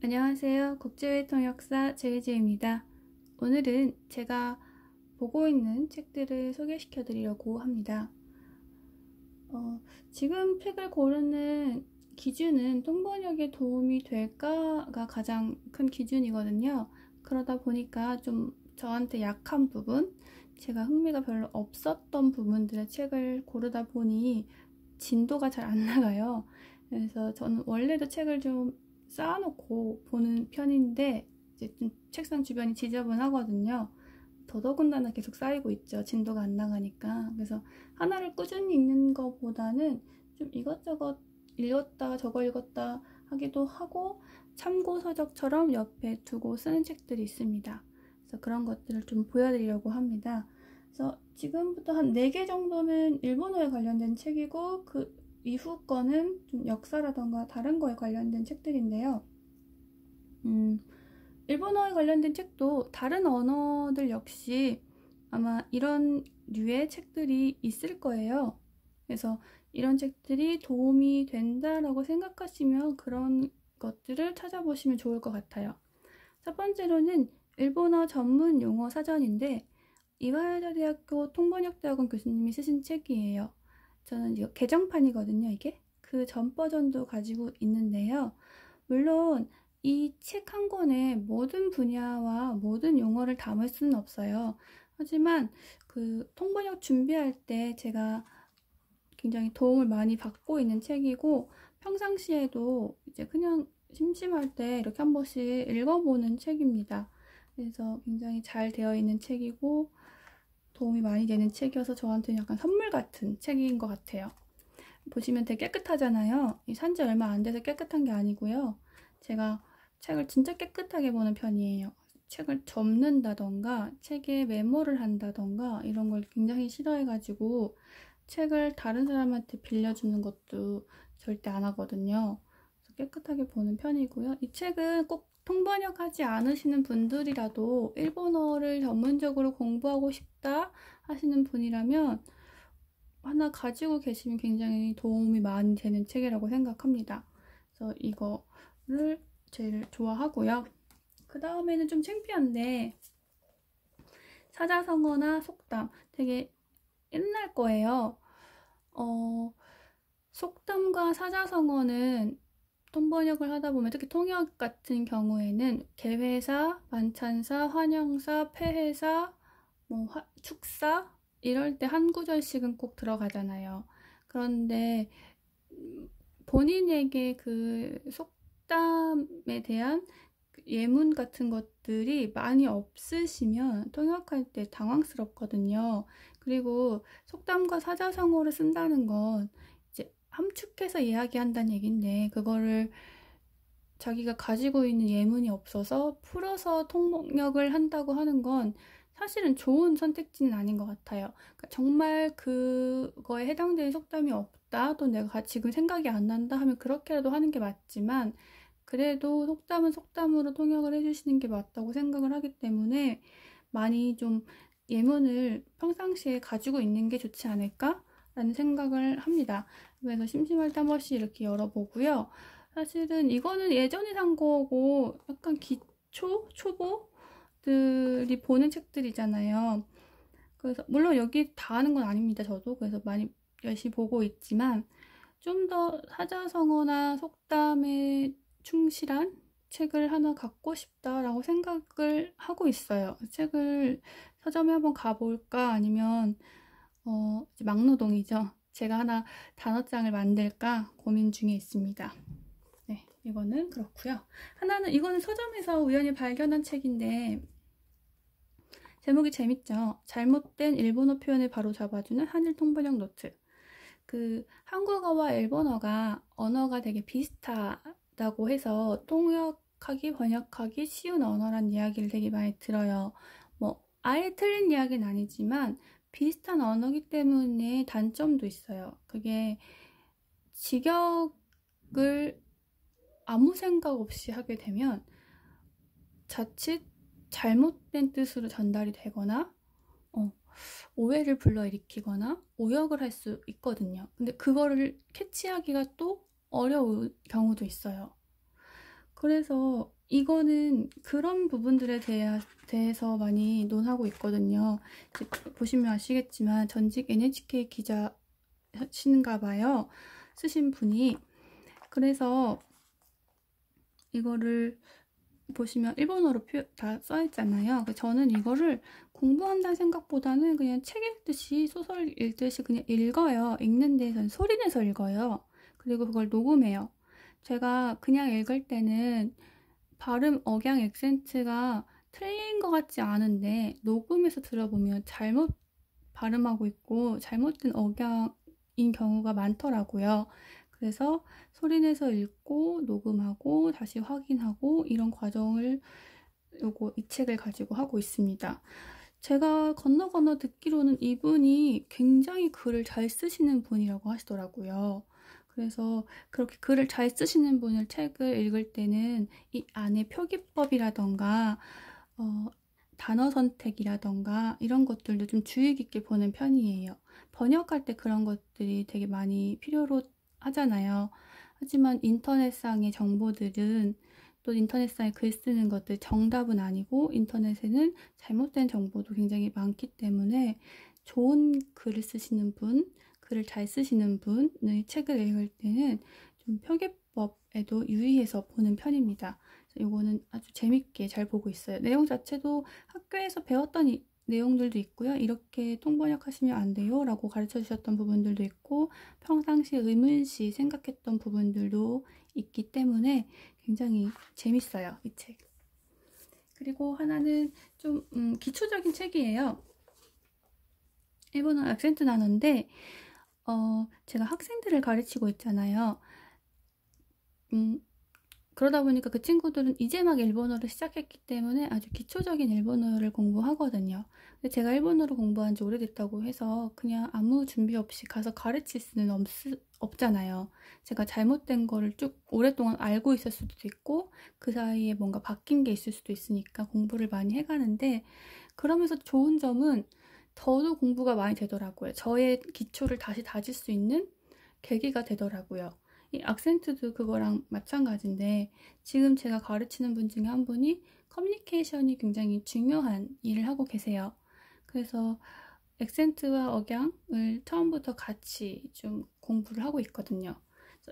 안녕하세요. 국제회통역사 제이지입니다. 오늘은 제가 보고 있는 책들을 소개시켜 드리려고 합니다. 어, 지금 책을 고르는 기준은 통번역에 도움이 될까가 가장 큰 기준이거든요. 그러다 보니까 좀 저한테 약한 부분, 제가 흥미가 별로 없었던 부분들의 책을 고르다 보니 진도가 잘 안 나가요. 그래서 저는 원래도 책을 좀 쌓아놓고 보는 편인데 이제 좀 책상 주변이 지저분하거든요. 더더군다나 계속 쌓이고 있죠. 진도가 안 나가니까. 그래서 하나를 꾸준히 읽는 것보다는 좀 이것저것 읽었다 저거 읽었다 하기도 하고 참고 서적처럼 옆에 두고 쓰는 책들이 있습니다. 그래서 그런 것들을 좀 보여드리려고 합니다. 그래서 지금부터 한 4개 정도는 일본어에 관련된 책이고 그 이후 거는 좀 역사라던가 다른 거에 관련된 책들인데요. 음, 일본어에 관련된 책도 다른 언어들 역시 아마 이런 류의 책들이 있을 거예요. 그래서 이런 책들이 도움이 된다라고 생각하시면 그런 것들을 찾아보시면 좋을 것 같아요. 첫 번째로는 일본어 전문 용어 사전인데 이화여자 대학교 통번역대학원 교수님이 쓰신 책이에요. 저는 이거 개정판이거든요, 이게. 그 전 버전도 가지고 있는데요. 물론 이 책 한 권에 모든 분야와 모든 용어를 담을 수는 없어요. 하지만 그 통번역 준비할 때 제가 굉장히 도움을 많이 받고 있는 책이고 평상시에도 이제 그냥 심심할 때 이렇게 한 번씩 읽어보는 책입니다. 그래서 굉장히 잘 되어 있는 책이고 도움이 많이 되는 책이어서 저한테는 약간 선물 같은 책인 것 같아요. 보시면 되게 깨끗하잖아요. 이 산지 얼마 안 돼서 깨끗한 게 아니고요. 제가 책을 진짜 깨끗하게 보는 편이에요. 책을 접는다던가 책에 메모를 한다던가 이런 걸 굉장히 싫어해가지고 책을 다른 사람한테 빌려주는 것도 절대 안 하거든요. 깨끗하게 보는 편이고요. 이 책은 꼭 통번역하지 않으시는 분들이라도 일본어를 전문적으로 공부하고 싶다 하시는 분이라면 하나 가지고 계시면 굉장히 도움이 많이 되는 책이라고 생각합니다. 그래서 이거를 제일 좋아하고요. 그 다음에는 좀 창피한데 사자성어나 속담 되게 옛날 거예요. 어, 속담과 사자성어는 통번역을 하다 보면 특히 통역 같은 경우에는 개회사, 만찬사, 환영사, 폐회사, 뭐 화, 축사 이럴 때 한 구절씩은 꼭 들어가잖아요. 그런데 본인에게 그 속담에 대한 예문 같은 것들이 많이 없으시면 통역할 때 당황스럽거든요. 그리고 속담과 사자성어를 쓴다는 건 함축해서 이야기한다는 얘긴데 그거를 자기가 가지고 있는 예문이 없어서 풀어서 통역을 한다고 하는 건 사실은 좋은 선택지는 아닌 것 같아요. 그러니까 정말 그거에 해당되는 속담이 없다, 또 내가 지금 생각이 안 난다 하면 그렇게라도 하는 게 맞지만, 그래도 속담은 속담으로 통역을 해주시는 게 맞다고 생각을 하기 때문에 많이 좀 예문을 평상시에 가지고 있는 게 좋지 않을까? 라는 생각을 합니다. 그래서 심심할 때 한 번씩 이렇게 열어보고요. 사실은 이거는 예전에 산 거고 약간 기초? 초보들이 보는 책들이잖아요. 그래서 물론 여기 다 하는 건 아닙니다. 저도 그래서 많이 열심히 보고 있지만 좀 더 사자성어나 속담에 충실한 책을 하나 갖고 싶다라고 생각을 하고 있어요. 책을 서점에 한번 가볼까 아니면 어, 막노동이죠. 제가 하나 단어장을 만들까 고민 중에 있습니다. 네, 이거는 그렇고요. 하나는 이거는 서점에서 우연히 발견한 책인데 제목이 재밌죠. 잘못된 일본어 표현을 바로 잡아주는 한일 통번역 노트. 그 한국어와 일본어가 언어가 되게 비슷하다고 해서 통역하기 번역하기 쉬운 언어란 이야기를 되게 많이 들어요. 뭐 아예 틀린 이야기는 아니지만 비슷한 언어기 때문에 단점도 있어요. 그게 직역을 아무 생각 없이 하게 되면 자칫 잘못된 뜻으로 전달이 되거나 어, 오해를 불러일으키거나 오역을 할 수 있거든요. 근데 그거를 캐치하기가 또 어려운 경우도 있어요. 그래서 이거는 그런 부분들에 대해, 대해서 많이 논하고 있거든요. 보시면 아시겠지만 전직 NHK 기자신가 봐요. 쓰신 분이. 그래서 이거를 보시면 일본어로 표, 다 써있잖아요. 저는 이거를 공부한다는 생각보다는 그냥 책 읽듯이 소설 읽듯이 그냥 읽어요. 읽는데 저는 소리 내서 읽어요. 그리고 그걸 녹음해요. 제가 그냥 읽을 때는 발음, 억양, 액센트가 틀린 것 같지 않은데 녹음해서 들어보면 잘못 발음하고 있고 잘못된 억양인 경우가 많더라고요. 그래서 소리내서 읽고 녹음하고 다시 확인하고 이런 과정을 요거 이 책을 가지고 하고 있습니다. 제가 건너 건너 듣기로는 이분이 굉장히 글을 잘 쓰시는 분이라고 하시더라고요. 그래서 그렇게 글을 잘 쓰시는 분을 책을 읽을 때는 이 안에 표기법이라던가 어, 단어 선택이라던가 이런 것들도 좀 주의 깊게 보는 편이에요. 번역할 때 그런 것들이 되게 많이 필요로 하잖아요. 하지만 인터넷상의 정보들은 또 인터넷상에 글 쓰는 것들 정답은 아니고 인터넷에는 잘못된 정보도 굉장히 많기 때문에 좋은 글을 쓰시는 분, 글을 잘 쓰시는 분의 책을 읽을 때는 좀 표기법에도 유의해서 보는 편입니다. 이거는 아주 재밌게 잘 보고 있어요. 내용 자체도 학교에서 배웠던 이, 내용들도 있고요. 이렇게 통번역하시면 안 돼요. 라고 가르쳐 주셨던 부분들도 있고 평상시 의문시 생각했던 부분들도 있기 때문에 굉장히 재밌어요. 이 책. 그리고 하나는 좀 음, 기초적인 책이에요. 일본어 액센트 나는데 어, 제가 학생들을 가르치고 있잖아요. 음, 그러다 보니까 그 친구들은 이제 막 일본어를 시작했기 때문에 아주 기초적인 일본어를 공부하거든요. 근데 제가 일본어를 공부한 지 오래됐다고 해서 그냥 아무 준비 없이 가서 가르칠 수는 없, 없잖아요. 제가 잘못된 거를 쭉 오랫동안 알고 있을 수도 있고 그 사이에 뭔가 바뀐 게 있을 수도 있으니까 공부를 많이 해가는데 그러면서 좋은 점은 더더욱 공부가 많이 되더라고요. 저의 기초를 다시 다질 수 있는 계기가 되더라고요. 이 악센트도 그거랑 마찬가지인데 지금 제가 가르치는 분 중에 한 분이 커뮤니케이션이 굉장히 중요한 일을 하고 계세요. 그래서 액센트와 억양을 처음부터 같이 좀 공부를 하고 있거든요.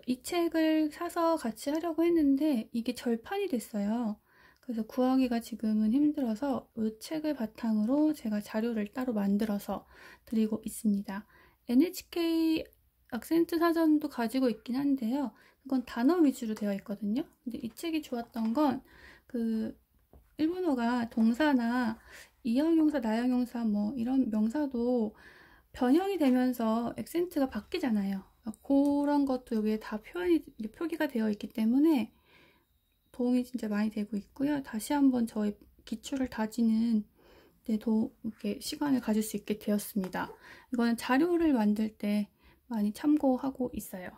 이 책을 사서 같이 하려고 했는데 이게 절판이 됐어요. 그래서 구하기가 지금은 힘들어서 이 책을 바탕으로 제가 자료를 따로 만들어서 드리고 있습니다. NHK 악센트 사전도 가지고 있긴 한데요. 그건 단어 위주로 되어 있거든요. 근데 이 책이 좋았던 건 그 일본어가 동사나 이형용사, 나형용사 뭐 이런 명사도 변형이 되면서 액센트가 바뀌잖아요. 그런 것도 여기에 다 표현이 표기가 되어 있기 때문에 도움이 진짜 많이 되고 있고요. 다시 한번 저의 기초를 다지는 데도 이렇게 시간을 가질 수 있게 되었습니다. 이거는 자료를 만들 때 많이 참고하고 있어요.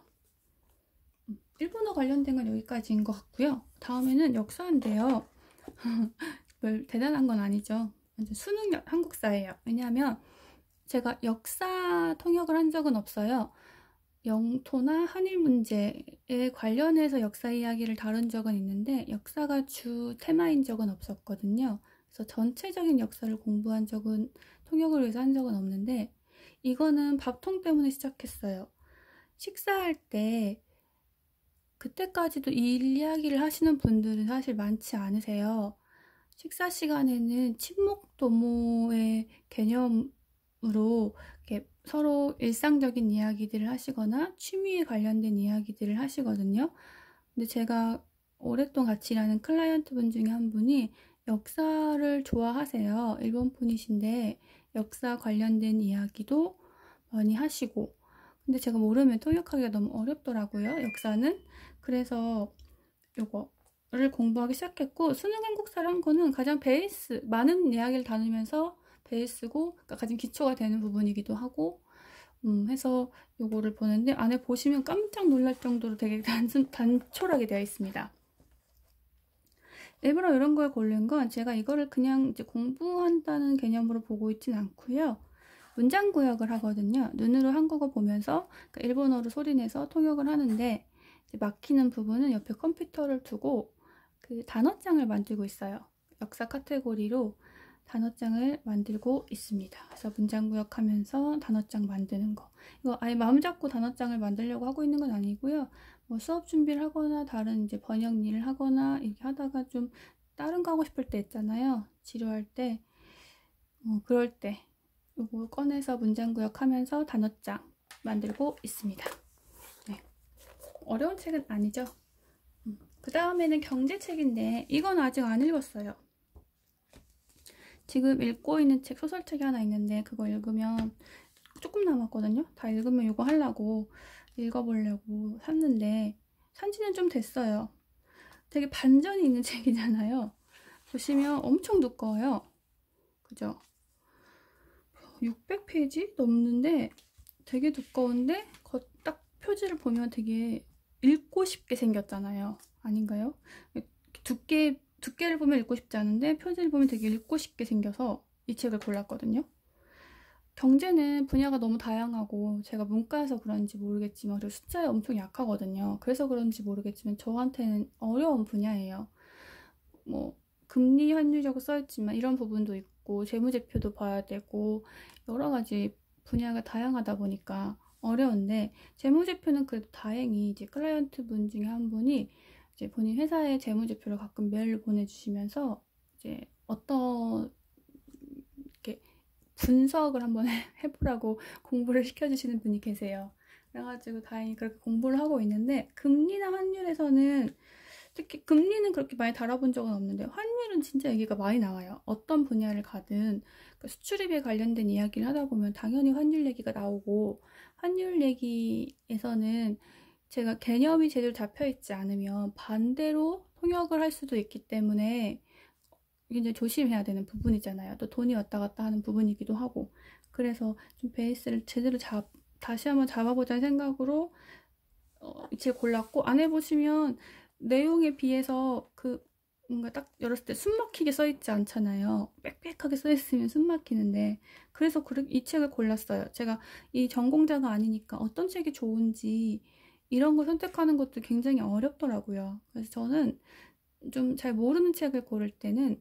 음, 일본어 관련된 건 여기까지인 것 같고요. 다음에는 역사인데요. 별 대단한 건 아니죠. 완전 수능 한국사예요. 왜냐하면 제가 역사 통역을 한 적은 없어요. 영토나 한일 문제에 관련해서 역사 이야기를 다룬 적은 있는데 역사가 주 테마인 적은 없었거든요. 그래서 전체적인 역사를 공부한 적은 통역을 위해서 한 적은 없는데 이거는 밥통 때문에 시작했어요. 식사할 때 그때까지도 이 이야기를 하시는 분들은 사실 많지 않으세요. 식사 시간에는 침묵 도모의 개념으로 서로 일상적인 이야기들을 하시거나 취미에 관련된 이야기들을 하시거든요. 근데 제가 오랫동안 같이 일하는 클라이언트 분 중에 한 분이 역사를 좋아하세요. 일본 분이신데 역사 관련된 이야기도 많이 하시고 근데 제가 모르면 통역하기가 너무 어렵더라고요. 역사는. 그래서 요거를 공부하기 시작했고 수능 한국사를 한 거는 가장 베이스 많은 이야기를 다루면서 베이스고 그러니까 가장 기초가 되는 부분이기도 하고 음, 해서 요거를 보는데 안에 보시면 깜짝 놀랄 정도로 되게 단순, 단촐하게 되어 있습니다. 일부러 이런 걸 고른 건 제가 이거를 그냥 이제 공부한다는 개념으로 보고 있진 않고요. 문장 구역을 하거든요. 눈으로 한국어 보면서 그러니까 일본어로 소리내서 통역을 하는데 막히는 부분은 옆에 컴퓨터를 두고 그 단어장을 만들고 있어요. 역사 카테고리로 단어장을 만들고 있습니다. 그래서 문장 구역 하면서 단어장 만드는 거. 이거 아예 마음 잡고 단어장을 만들려고 하고 있는 건 아니고요. 뭐 수업 준비를 하거나 다른 이제 번역 일을 하거나 이렇게 하다가 좀 다른 거 하고 싶을 때 있잖아요. 지루할 때. 어, 그럴 때 이거 꺼내서 문장 구역 하면서 단어장 만들고 있습니다. 네. 어려운 책은 아니죠. 음. 그 다음에는 경제책인데 이건 아직 안 읽었어요. 지금 읽고 있는 책 소설책이 하나 있는데 그거 읽으면 조금 남았거든요. 다 읽으면 이거 하려고 읽어보려고 샀는데 산 지는 좀 됐어요. 되게 반전이 있는 책이잖아요. 보시면 엄청 두꺼워요. 그죠? 600페이지 넘는데 되게 두꺼운데 딱 표지를 보면 되게 읽고 싶게 생겼잖아요. 아닌가요? 두께 두께를 보면 읽고 싶지 않은데 표지를 보면 되게 읽고 싶게 생겨서 이 책을 골랐거든요. 경제는 분야가 너무 다양하고 제가 문과에서 그런지 모르겠지만 그리고 숫자에 엄청 약하거든요. 그래서 그런지 모르겠지만 저한테는 어려운 분야예요. 뭐 금리 환율이라고 써있지만 이런 부분도 있고 재무제표도 봐야 되고 여러 가지 분야가 다양하다 보니까 어려운데 재무제표는 그래도 다행히 이제 클라이언트 분 중에 한 분이 이제 본인 회사의 재무제표를 가끔 메일로 보내주시면서 이제 어떤 이렇게 분석을 한번 해보라고 공부를 시켜주시는 분이 계세요. 그래가지고 다행히 그렇게 공부를 하고 있는데 금리나 환율에서는 특히 금리는 그렇게 많이 다뤄본 적은 없는데 환율은 진짜 얘기가 많이 나와요. 어떤 분야를 가든 그 수출입에 관련된 이야기를 하다 보면 당연히 환율 얘기가 나오고 환율 얘기에서는 제가 개념이 제대로 잡혀 있지 않으면 반대로 통역을 할 수도 있기 때문에 굉장히 조심해야 되는 부분이잖아요. 또 돈이 왔다 갔다 하는 부분이기도 하고. 그래서 좀 베이스를 제대로 잡, 다시 한번 잡아보자는 생각으로 어, 이책 골랐고, 안에 보시면 내용에 비해서 그 뭔가 딱 열었을 때 숨막히게 써있지 않잖아요. 빽빽하게 써있으면 숨막히는데. 그래서 이 책을 골랐어요. 제가 이 전공자가 아니니까 어떤 책이 좋은지 이런 걸 선택하는 것도 굉장히 어렵더라고요. 그래서 저는 좀 잘 모르는 책을 고를 때는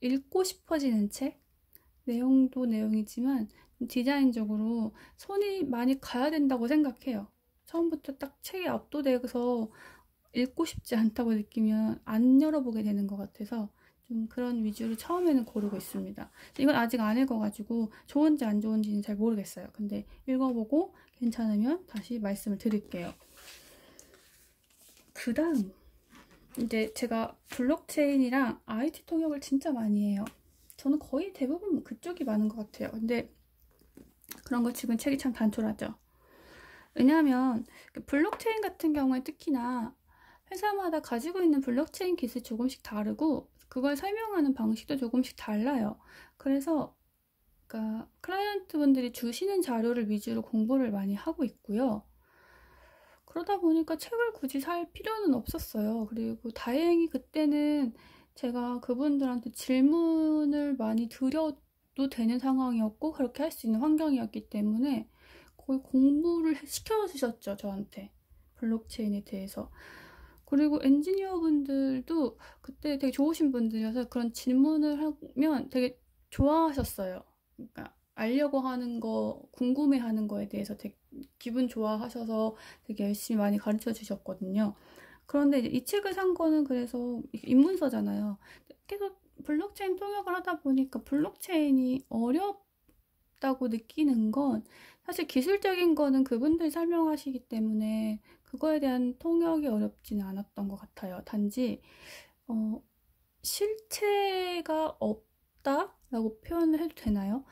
읽고 싶어지는 책? 내용도 내용이지만 디자인적으로 손이 많이 가야 된다고 생각해요. 처음부터 딱 책에 압도돼서 읽고 싶지 않다고 느끼면 안 열어보게 되는 것 같아서 좀 그런 위주로 처음에는 고르고 있습니다. 이건 아직 안 읽어가지고 좋은지 안 좋은지는 잘 모르겠어요. 근데 읽어보고 괜찮으면 다시 말씀을 드릴게요. 그 다음 이제 제가 블록체인이랑 IT 통역을 진짜 많이 해요. 저는 거의 대부분 그쪽이 많은 것 같아요. 근데 그런 거 지금 책이 참 단촐하죠. 왜냐하면 그 블록체인 같은 경우에 특히나 회사마다 가지고 있는 블록체인 기술이 조금씩 다르고 그걸 설명하는 방식도 조금씩 달라요. 그래서 그러니까 클라이언트 분들이 주시는 자료를 위주로 공부를 많이 하고 있고요. 그러다 보니까 책을 굳이 살 필요는 없었어요. 그리고 다행히 그때는 제가 그분들한테 질문을 많이 드려도 되는 상황이었고 그렇게 할 수 있는 환경이었기 때문에 거의 공부를 시켜주셨죠 저한테 블록체인에 대해서 그리고 엔지니어 분들도 그때 되게 좋으신 분들이어서 그런 질문을 하면 되게 좋아하셨어요. 그러니까 알려고 하는 거, 궁금해 하는 거에 대해서 되게 기분 좋아하셔서 되게 열심히 많이 가르쳐 주셨거든요. 그런데 이 책을 산 거는 그래서 입문서잖아요. 계속 블록체인 통역을 하다 보니까 블록체인이 어렵다고 느끼는 건 사실 기술적인 거는 그분들이 설명하시기 때문에 그거에 대한 통역이 어렵지는 않았던 것 같아요. 단지 어, 실체가 없다 라고 표현을 해도 되나요?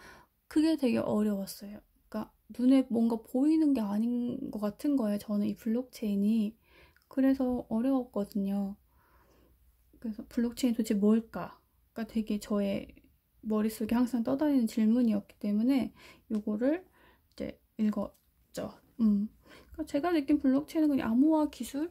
그게 되게 어려웠어요. 그러니까 눈에 뭔가 보이는 게 아닌 것 같은 거예요. 저는 이 블록체인이 그래서 어려웠거든요. 그래서 블록체인이 도대체 뭘까? 가 되게 저의 머릿속에 항상 떠다니는 질문이었기 때문에 요거를 이제 읽었죠. 음. 그러니까 제가 느낀 블록체인은 그냥 암호화 기술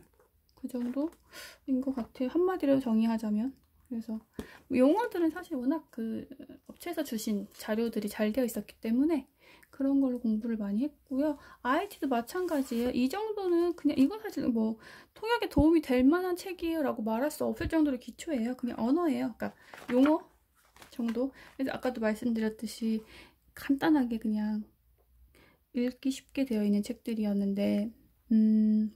그 정도인 것 같아요. 한마디로 정의하자면. 그래서 뭐 용어들은 사실 워낙 그 업체에서 주신 자료들이 잘 되어 있었기 때문에 그런 걸로 공부를 많이 했고요. IT도 마찬가지예요. 이 정도는 그냥 이건 사실 뭐 통역에 도움이 될 만한 책이에요 라고 말할 수 없을 정도로 기초예요. 그냥 언어예요. 그러니까 용어 정도. 그래서 아까도 말씀드렸듯이 간단하게 그냥 읽기 쉽게 되어 있는 책들이었는데 음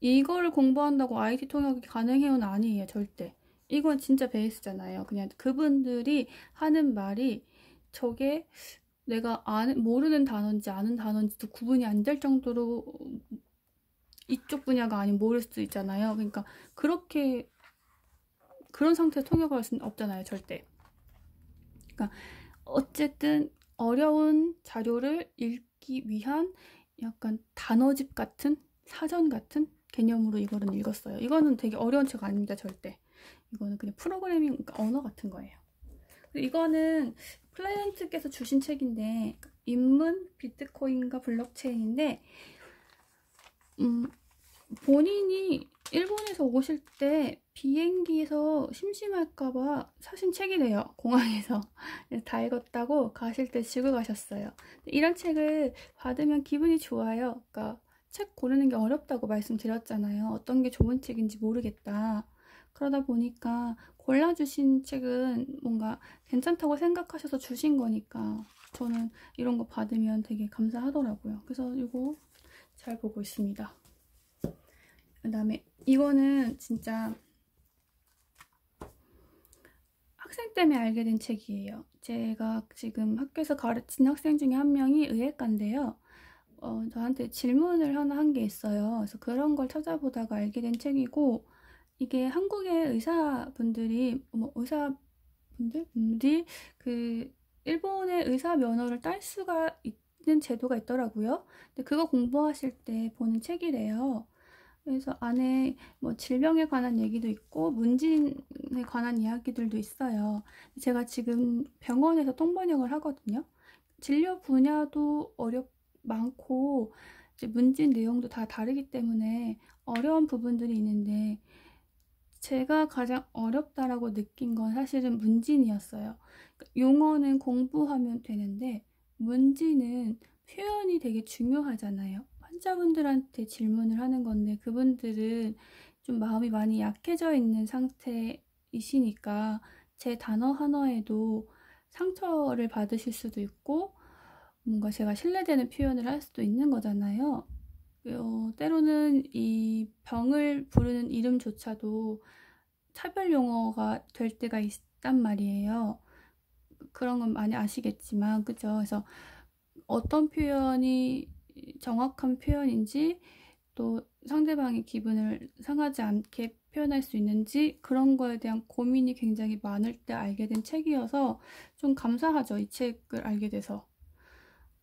이거를 공부한다고 IT 통역이 가능해요는 아니에요. 절대. 이건 진짜 베이스잖아요. 그냥 그분들이 하는 말이 저게 내가 아는, 모르는 단어인지 아는 단어인지도 구분이 안 될 정도로 이쪽 분야가 아닌 모를 수도 있잖아요. 그러니까 그렇게 그런 상태에 통역을 할 수는 없잖아요. 절대. 그러니까 어쨌든 어려운 자료를 읽기 위한 약간 단어집 같은 사전 같은 개념으로 이거는 읽었어요. 이거는 되게 어려운 책 아닙니다. 절대. 이거는 그냥 프로그래밍 그러니까 언어 같은 거예요. 이거는 클라이언트께서 주신 책인데 인문 비트코인과 블록체인인데 음, 본인이 일본에서 오실 때 비행기에서 심심할까봐 사신 책이래요. 공항에서. 다 읽었다고 가실 때 지고 가셨어요. 이런 책을 받으면 기분이 좋아요. 그러니까 책 고르는 게 어렵다고 말씀드렸잖아요. 어떤 게 좋은 책인지 모르겠다. 그러다 보니까 골라주신 책은 뭔가 괜찮다고 생각하셔서 주신 거니까 저는 이런 거 받으면 되게 감사하더라고요. 그래서 이거 잘 보고 있습니다. 그 다음에 이거는 진짜 학생 때문에 알게 된 책이에요. 제가 지금 학교에서 가르친 학생 중에 한 명이 의예과인데요. 어, 저한테 질문을 하나 한 게 있어요. 그래서 그런 걸 찾아보다가 알게 된 책이고 이게 한국의 의사분들이 뭐 의사분들이 그 일본의 의사 면허를 딸 수가 있는 제도가 있더라고요. 근데 그거 공부하실 때 보는 책이래요. 그래서 안에 뭐 질병에 관한 얘기도 있고 문진에 관한 이야기들도 있어요. 제가 지금 병원에서 통번역을 하거든요. 진료 분야도 어렵 많고 문진 내용도 다 다르기 때문에 어려운 부분들이 있는데 제가 가장 어렵다라고 느낀 건 사실은 문진이었어요. 그러니까 용어는 공부하면 되는데 문진은 표현이 되게 중요하잖아요. 환자분들한테 질문을 하는 건데 그분들은 좀 마음이 많이 약해져 있는 상태이시니까 제 단어 하나에도 상처를 받으실 수도 있고 뭔가 제가 신뢰되는 표현을 할 수도 있는 거잖아요. 어, 때로는 이 병을 부르는 이름조차도 차별 용어가 될 때가 있단 말이에요. 그런 건 많이 아시겠지만, 그죠? 그래서 어떤 표현이 정확한 표현인지 또 상대방의 기분을 상하지 않게 표현할 수 있는지 그런 거에 대한 고민이 굉장히 많을 때 알게 된 책이어서 좀 감사하죠. 이 책을 알게 돼서.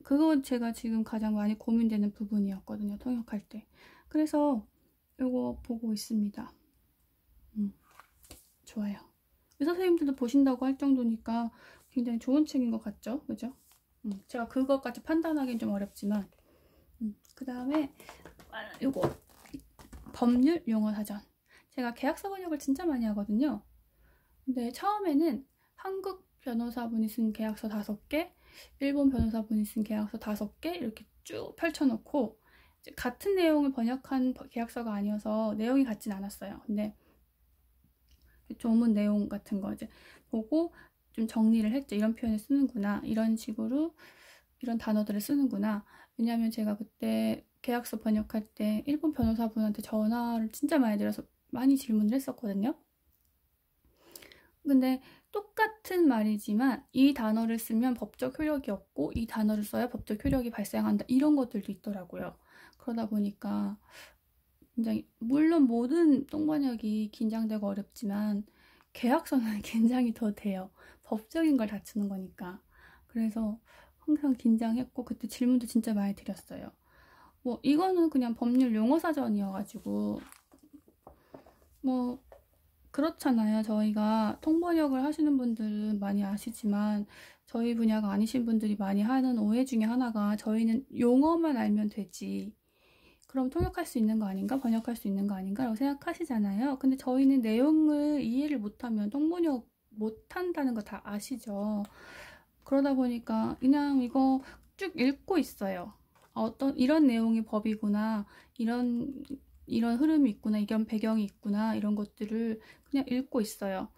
그건 제가 지금 가장 많이 고민되는 부분이었거든요. 통역할 때. 그래서 이거 보고 있습니다. 음, 좋아요. 의사 선생님들도 보신다고 할 정도니까 굉장히 좋은 책인 것 같죠? 그죠? 음, 제가 그것까지 판단하기는 좀 어렵지만 음, 그 다음에 이거 법률 용어 사전 제가 계약서 번역을 진짜 많이 하거든요. 근데 처음에는 한국 변호사분이 쓴 계약서 다섯 개 일본 변호사분이 쓴 계약서 다섯 개 이렇게 쭉 펼쳐놓고 같은 내용을 번역한 계약서가 아니어서 내용이 같진 않았어요. 근데 조문 내용 같은 거 이제 보고 좀 정리를 했죠. 이런 표현을 쓰는구나. 이런 식으로 이런 단어들을 쓰는구나. 왜냐하면 제가 그때 계약서 번역할 때 일본 변호사분한테 전화를 진짜 많이 드려서 많이 질문을 했었거든요. 근데 똑같은 말이지만 이 단어를 쓰면 법적 효력이 없고 이 단어를 써야 법적 효력이 발생한다. 이런 것들도 있더라고요. 그러다 보니까 굉장히 물론 모든 똥번역이 긴장되고 어렵지만 계약서는 긴장이 더 돼요. 법적인 걸 다투는 거니까. 그래서 항상 긴장했고 그때 질문도 진짜 많이 드렸어요. 뭐 이거는 그냥 법률 용어 사전이어가지고 뭐 그렇잖아요. 저희가 통번역을 하시는 분들은 많이 아시지만 저희 분야가 아니신 분들이 많이 하는 오해 중에 하나가 저희는 용어만 알면 되지. 그럼 통역할 수 있는 거 아닌가? 번역할 수 있는 거 아닌가? 라고 생각하시잖아요. 근데 저희는 내용을 이해를 못하면 통번역 못한다는 거 다 아시죠? 그러다 보니까 그냥 이거 쭉 읽고 있어요. 어떤 이런 내용의 법이구나 이런 이런 흐름이 있구나 이런 배경이 있구나 이런 것들을 그냥 읽고 있어요.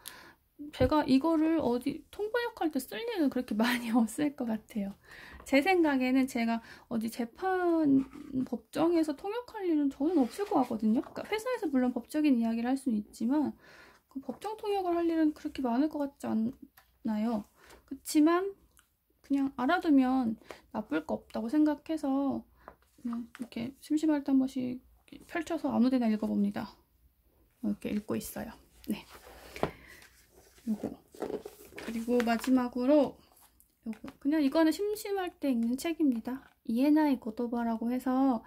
제가 이거를 어디 통번역할 때 쓸 일은 그렇게 많이 없을 것 같아요. 제 생각에는 제가 어디 재판 법정에서 통역할 일은 저는 없을 것 같거든요. 그러니까 회사에서 물론 법적인 이야기를 할 수는 있지만 그 법정 통역을 할 일은 그렇게 많을 것 같지 않나요? 그렇지만 그냥 알아두면 나쁠 거 없다고 생각해서 그냥 이렇게 심심할 때 한 번씩 펼쳐서 아무 데나 읽어봅니다. 이렇게 읽고 있어요. 네. 요거 그리고 마지막으로 요거 그냥 이거는 심심할 때 읽는 책입니다. 이에나의 고도바라고 해서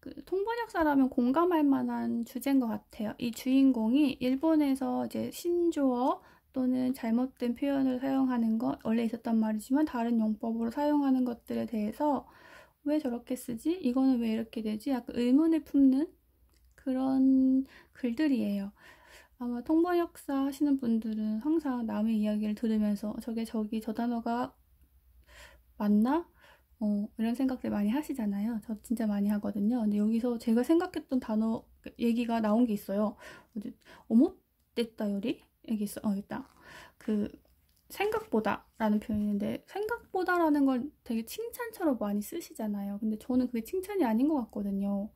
그 통번역사라면 공감할 만한 주제인 것 같아요. 이 주인공이 일본에서 이제 신조어 또는 잘못된 표현을 사용하는 것 원래 있었단 말이지만 다른 용법으로 사용하는 것들에 대해서 왜 저렇게 쓰지? 이거는 왜 이렇게 되지? 약간 의문을 품는 그런 글들이에요. 아마 통번 역사 하시는 분들은 항상 남의 이야기를 들으면서 저게 저기 저 단어가 맞나? 어, 이런 생각들 많이 하시잖아요. 저 진짜 많이 하거든요. 근데 여기서 제가 생각했던 단어 얘기가 나온 게 있어요. 어디, 어못됐다 요리? 여기 있어. 어, 있다. 그 생각보다 라는 표현인데 생각보다 라는 걸 되게 칭찬처럼 많이 쓰시잖아요. 근데 저는 그게 칭찬이 아닌 것 같거든요.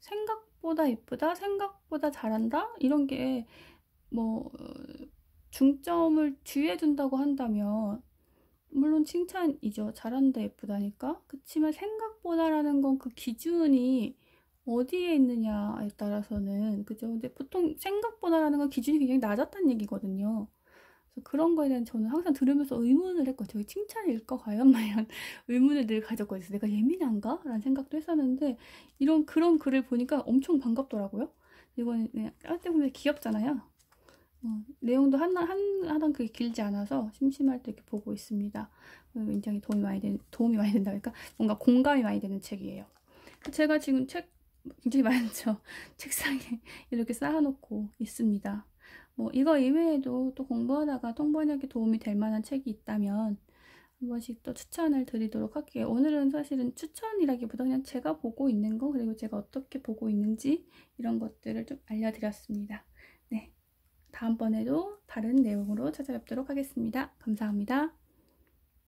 생각보다 예쁘다, 생각보다 잘한다 이런 게 뭐 중점을 뒤에 둔다고 한다면 물론 칭찬이죠. 잘한다, 예쁘다니까. 그치만 생각보다 라는 건 그 기준이 어디에 있느냐에 따라서는 그죠. 근데 보통 생각보다 라는 건 기준이 굉장히 낮았다는 얘기거든요. 그래서 그런 거에 대한 저는 항상 들으면서 의문을 저게 칭찬일까 과연 막 이런 의문을 늘 가졌거든요. 내가 예민한가? 라는 생각도 했었는데 이런 그런 글을 보니까 엄청 반갑더라고요. 이거는 그냥 때 보면 귀엽잖아요. 어, 내용도 하나, 한, 하단 그게 길지 않아서 심심할 때 이렇게 보고 있습니다. 어, 굉장히 도움이 많이 되는, 도움이 많이 된다. 그러니까 뭔가 공감이 많이 되는 책이에요. 제가 지금 책 굉장히 많죠. 책상에 이렇게 쌓아놓고 있습니다. 뭐 이거 이외에도 또 공부하다가 통번역에 도움이 될 만한 책이 있다면 한 번씩 또 추천을 드리도록 할게요. 오늘은 사실은 추천이라기보다 그냥 제가 보고 있는 거 그리고 제가 어떻게 보고 있는지 이런 것들을 좀 알려드렸습니다. 네. 다음번에도 다른 내용으로 찾아뵙도록 하겠습니다. 감사합니다.